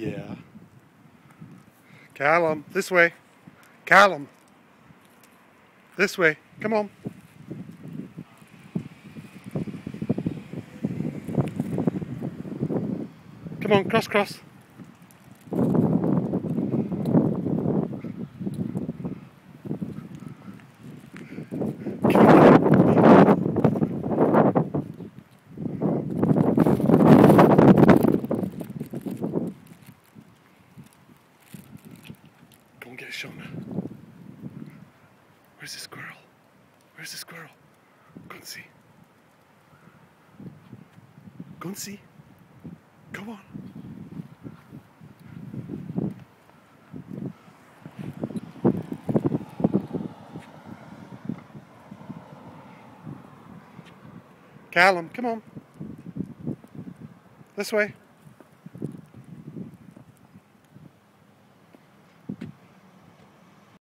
Yeah. Callum, this way. Callum. This way. Come on. Come on, cross, cross. And get Shona. Where's the squirrel? Where's the squirrel? Go and. Go on. Callum, come on. This way.